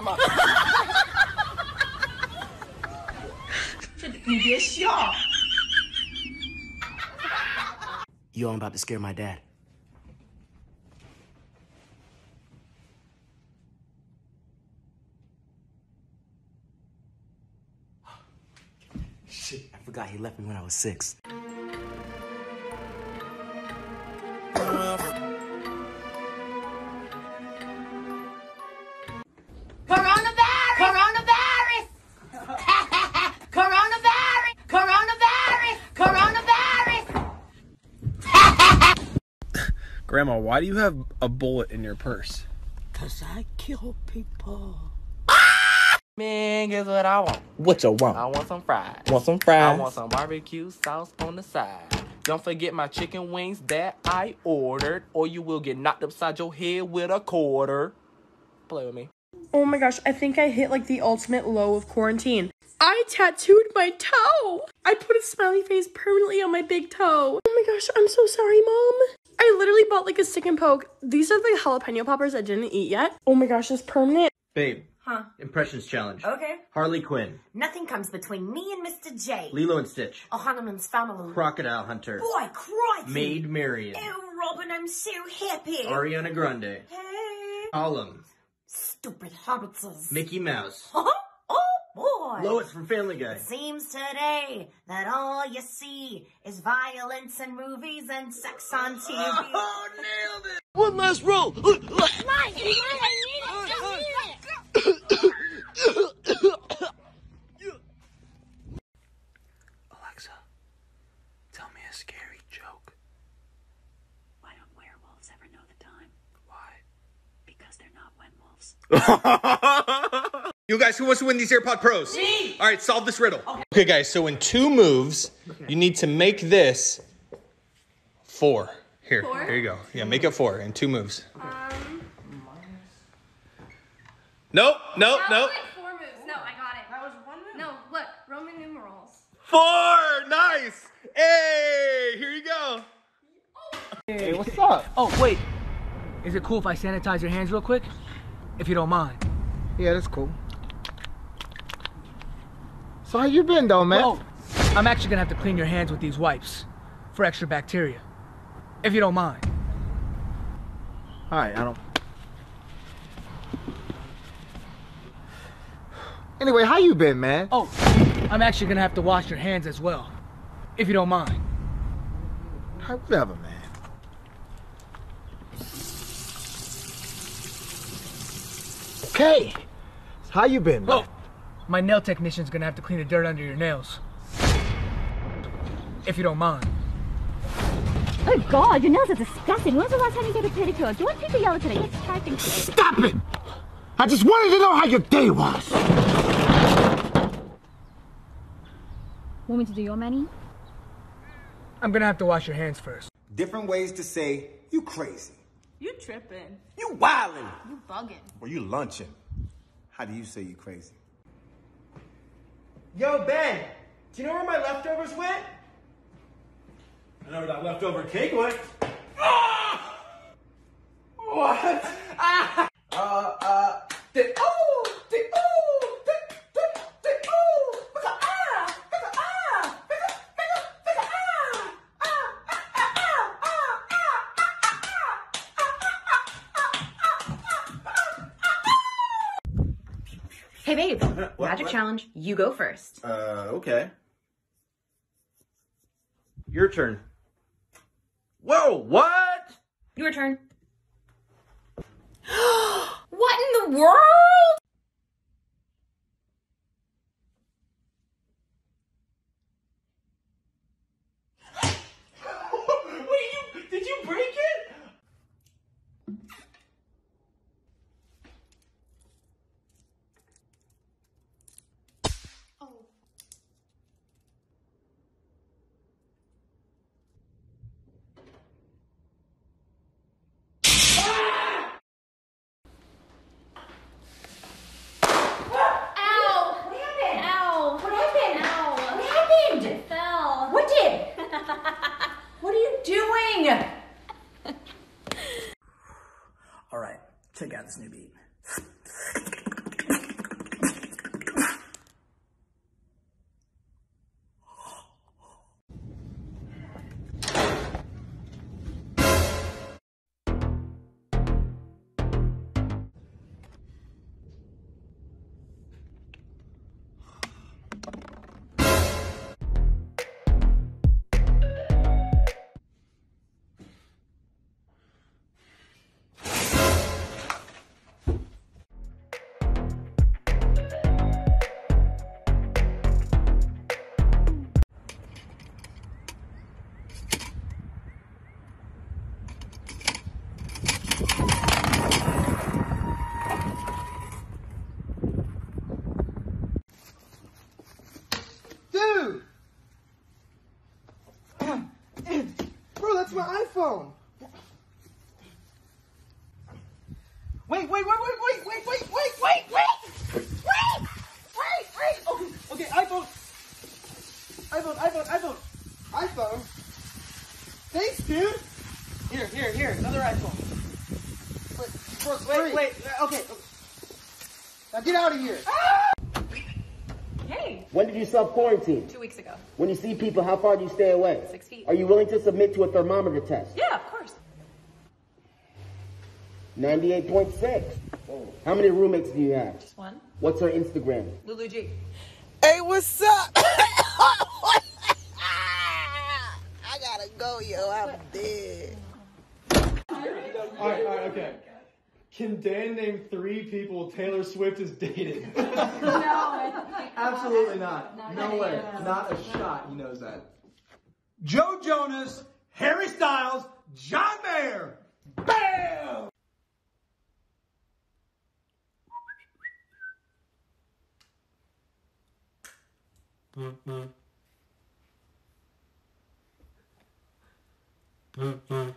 去吗？这你别笑。 Yo, I'm about to scare my dad. Shit, I forgot he left me when I was six. Grandma, why do you have a bullet in your purse? Cause I kill people. Man, guess what I want? What you want? I want? want some fries. Want some fries? I want some barbecue sauce on the side. Don't forget my chicken wings that I ordered, or you will get knocked upside your head with a quarter. Play with me. Oh my gosh, I think I hit like the ultimate low of quarantine. I tattooed my toe. I put a smiley face permanently on my big toe. Oh my gosh, I'm so sorry, mom. I literally bought like a stick and poke. These are the jalapeno poppers I didn't eat yet. Oh my gosh, this permanent. Babe. Huh? Impressions challenge. Okay. Harley Quinn. Nothing comes between me and Mr. J. Lilo and Stitch. Ohana means family. Crocodile Hunter. Boy, crikey. Maid Marian. Oh, Robin, I'm so happy. Ariana Grande. Hey. Gollum. Stupid hobbitses. Mickey Mouse. Huh? Oh, boy. Lois from Family Guy. It Seems today that all you see is violence in movies and sex on TV. Oh, nailed it! One last roll. Mine! Mine! I need it! I need it! Alexa, tell me a scary joke. Why don't werewolves ever know the time? Why? Because they're not werewolves. you guys, who wants to win these AirPod Pros? Me! All right, solve this riddle. Okay. guys, so in two moves, you need to make this four. Here, here you go. Yeah, make it four in two moves. Um, Nope, nope, nope. four moves. No, I got it. That was one move. No, look, Roman numerals. Four! Nice! Hey, here you go. Hey, what's up? Oh, wait. Is it cool if I sanitize your hands real quick? If you don't mind. Yeah, that's cool. So how you been though, man? Oh, I'm actually gonna have to clean your hands with these wipes for extra bacteria. If you don't mind. All right, I don't. Anyway, how you been, man? Oh, I'm actually gonna have to wash your hands as well. If you don't mind. Right, whatever, man. Okay. So how you been, man? My nail technician's gonna have to clean the dirt under your nails. If you don't mind. Oh god, your nails are disgusting. When's the last time you got a pedicure? Do you want people yell today? Let's try things. Stop it! I just wanted to know how your day was. Want me to do your mani? I'm gonna have to wash your hands first. Different ways to say you crazy. You tripping. You wildin'. You bugging. Or you lunching. How do you say you crazy? Yo, Ben, do you know where my leftovers went? I know where that leftover cake went. Ah! What? Ah! Uh, uh, oh, oh, challenge. You go first. Uh, okay. Your turn. Whoa, what? Your turn. what in the world? Wait, you, did you break it? Ow! What happened? Ow! What happened? Ow! What happened? It fell. What did? what are you doing? All Here, here, here, another iPhone. Wait, wait, wait. Okay. okay. Now get out of here. Ah! Hey, When did you self-quarantine? two weeks ago. When you see people, how far do you stay away? Six feet. Are you willing to submit to a thermometer test? Yeah, of course. 98.6. How many roommates do you have? Just one. What's her Instagram? Lulu G. Hey, what's up? I gotta go, yo. I'm dead. All right, all right, okay. Can Dan name three people Taylor Swift is dating? No. Absolutely not. No way. Not a shot. He knows that. Joe Jonas, Harry Styles, John Mayer. Bam! Mm-hmm. Mm-hmm.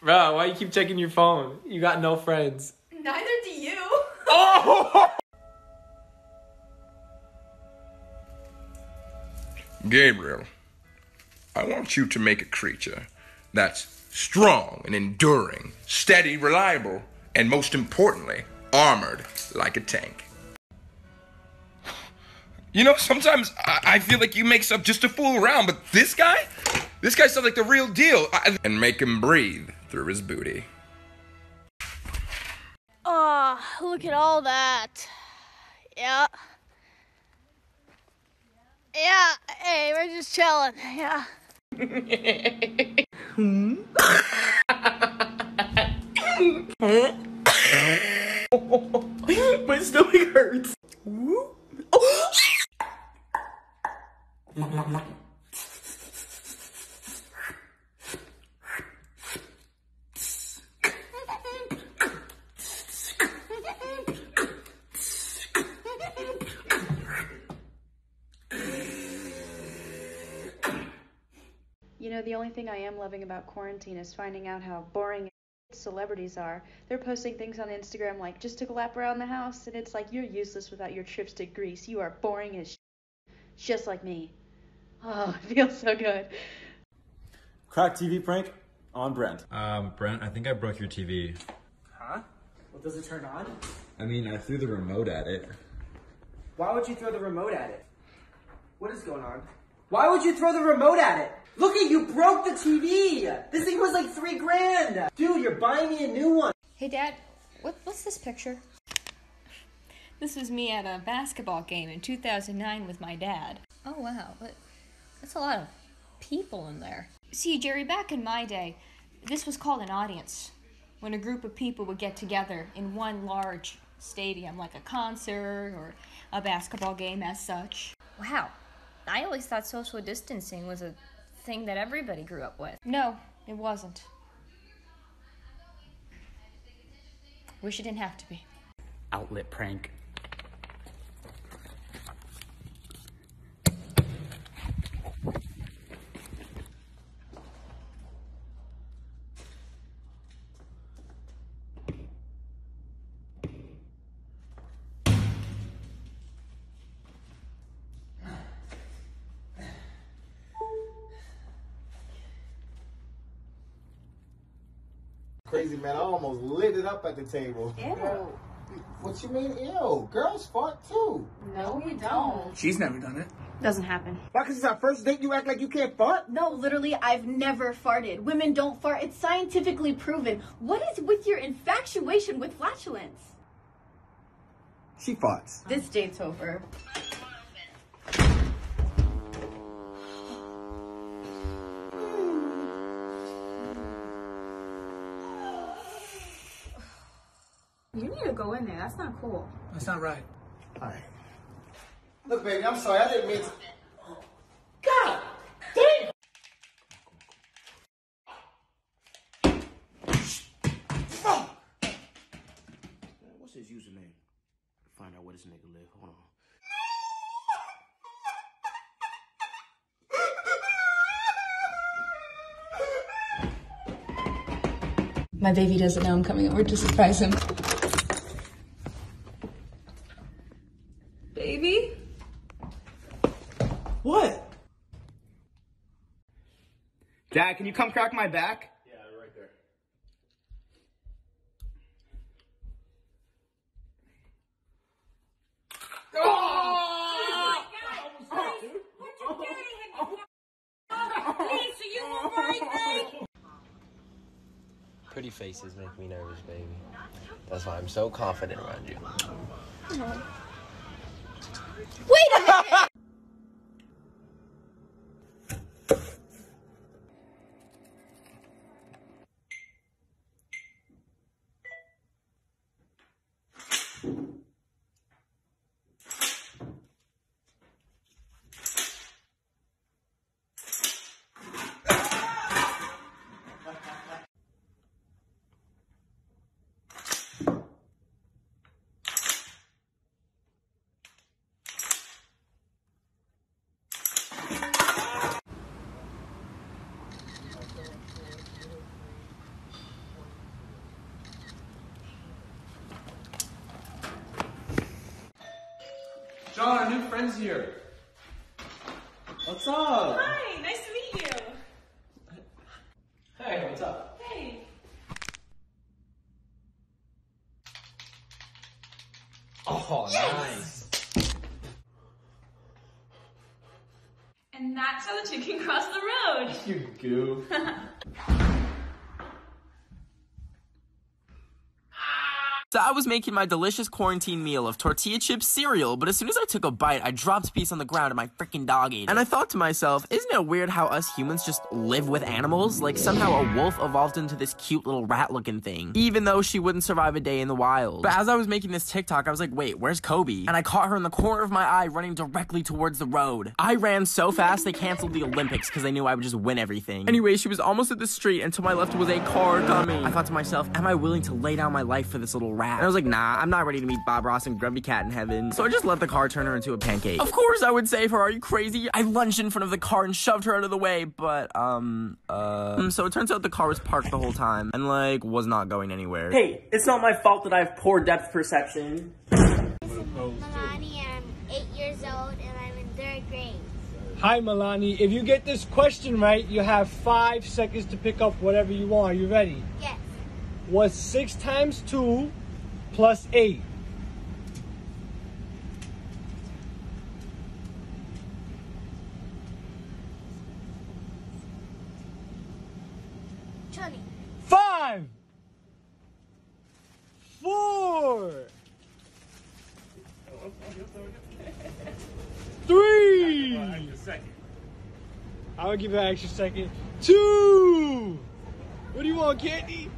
Bro, why you keep checking your phone? You got no friends. Neither do you. Oh! Gabriel, I want you to make a creature that's strong and enduring, steady, reliable, and most importantly, armored like a tank. You know, sometimes I, I feel like you make stuff just to fool around, but this guy, this guy sounds like the real deal. I, and make him breathe through his booty. Oh, look at all that. Yeah. Yeah, hey, we're just chilling. Yeah. Hmm? My stomach hurts. Hmm? Oh. know, the only thing I am loving about quarantine is finding out how boring celebrities are. They're posting things on Instagram like, just took a lap around the house, and it's like, you're useless without your trips to Greece. You are boring as just like me. Oh, it feels so good. Crack TV prank on Brent. Um, Brent, I think I broke your TV. Huh? Well, does it turn on? I mean, I threw the remote at it. Why would you throw the remote at it? What is going on? Why would you throw the remote at it? Look at you broke the TV. This thing was like three grand. Dude, you're buying me a new one. Hey, Dad, what, what's this picture? This was me at a basketball game in 2009 with my dad. Oh, wow. That's a lot of people in there. See, Jerry, back in my day, this was called an audience. When a group of people would get together in one large stadium, like a concert or a basketball game as such. Wow. I always thought social distancing was a thing that everybody grew up with. No, it wasn't. Wish it didn't have to be. Outlet prank. Crazy man, I almost lit it up at the table. Ew. What you mean, ew? Girls fart too. No, we don't. She's never done it. Doesn't happen. Why? Cause it's our first date. You act like you can't fart. No, literally, I've never farted. Women don't fart. It's scientifically proven. What is with your infatuation with flatulence? She farts. This date's over. You need to go in there. That's not cool. That's not right. All right. Look, baby, I'm sorry. I didn't mean to. God damn! Fuck! What's his username? Find out where this nigga live. Hold on. My baby doesn't know I'm coming over to surprise him. Baby? What? Dad, can you come crack my back? Yeah, right there. Oh! Oh. Oh. Pretty faces make me nervous, baby. That's why I'm so confident around you. Wait a minute! Friend's here. What's up? Hi, nice to meet you. Hey, what's up? Hey. Oh, nice. And that's how the chicken crossed the road. You goof. So I was making my delicious quarantine meal of tortilla chip cereal, but as soon as I took a bite, I dropped a piece on the ground and my freaking dog ate it. And I thought to myself, isn't it weird how us humans just live with animals? Like somehow a wolf evolved into this cute little rat looking thing, even though she wouldn't survive a day in the wild. But as I was making this TikTok, I was like, wait, where's Kobe? And I caught her in the corner of my eye running directly towards the road. I ran so fast they canceled the Olympics because they knew I would just win everything. Anyway, she was almost at the street and to my left was a car coming. I thought to myself, am I willing to lay down my life for this little rat? And I was like, nah, I'm not ready to meet Bob Ross and Grumpy Cat in heaven. So I just let the car turn her into a pancake. Of course I would save her, are you crazy? I lunged in front of the car and shoved her out of the way, but, um, uh... mm, So it turns out the car was parked the whole time and, like, was not going anywhere. Hey, it's not my fault that I have poor depth perception. Melanie, I'm eight years old and I'm in third grade. Hi, Milani. If you get this question right, you have five seconds to pick up whatever you want. Are you ready? Yes. What's six times two plus eight? Twenty. Five. Four. Three. I'll give you an extra second. Two. What do you want, Candy?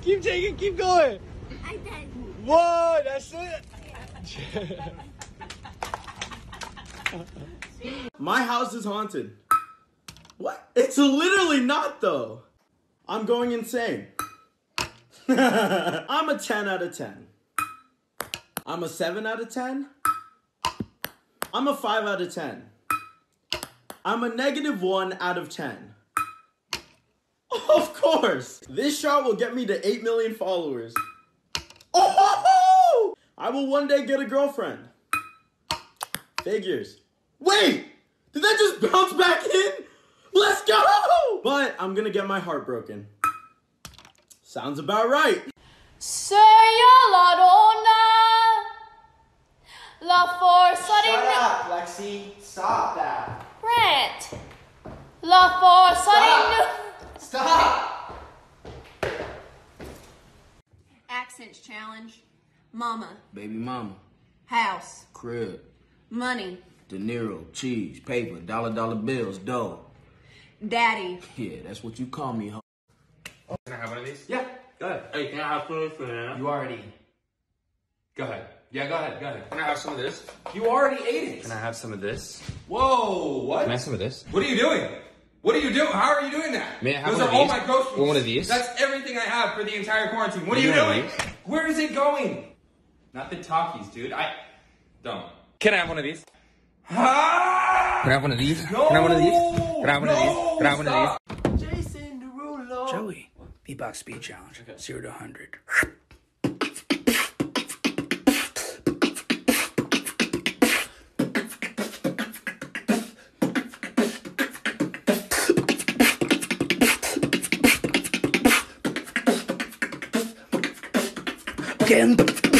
Keep taking, keep going. I'm. One. That's it. My house is haunted. What? It's literally not though. I'm going insane. I'm a 10 out of 10. I'm a 7 out of 10. I'm a 5 out of 10. I'm a negative 1 out of 10. Of course! This shot will get me to 8 million followers. Oh! I will one day get a girlfriend. Figures. Wait! Did that just bounce back in? Let's go! But I'm gonna get my heart broken. Sounds about right. Sei la donna, la forza di... up, Lexi. Stop that. Brent. La forza di... Stop! Accents challenge. Mama. Baby mama, House. crib, Money. dinero, cheese, paper, dollar dollar bills, dough. Daddy. Yeah, that's what you call me, ho. Oh, can I have one of these? Yeah, go ahead. Hey, can I have some of this? man? You already. Go ahead. Yeah, go ahead, go ahead. Can I have some of this? You already ate it. Can I have some of this? Whoa, what? Can I have some of this? What are you doing? What are you doing? How are you doing that? May I have Those one are of all these? my groceries. Or one of these? That's everything I have for the entire quarantine. What are You you want one doing? Of these? Where is it going? Not the talkies, dude. I don't. Can I have one of these? Ah! Can I have one of these? No! Can I have one of these? Can I have one of these? Can I have one of these? Jason Derulo. Joey, Beatbox speed challenge. Zero to hundred. again.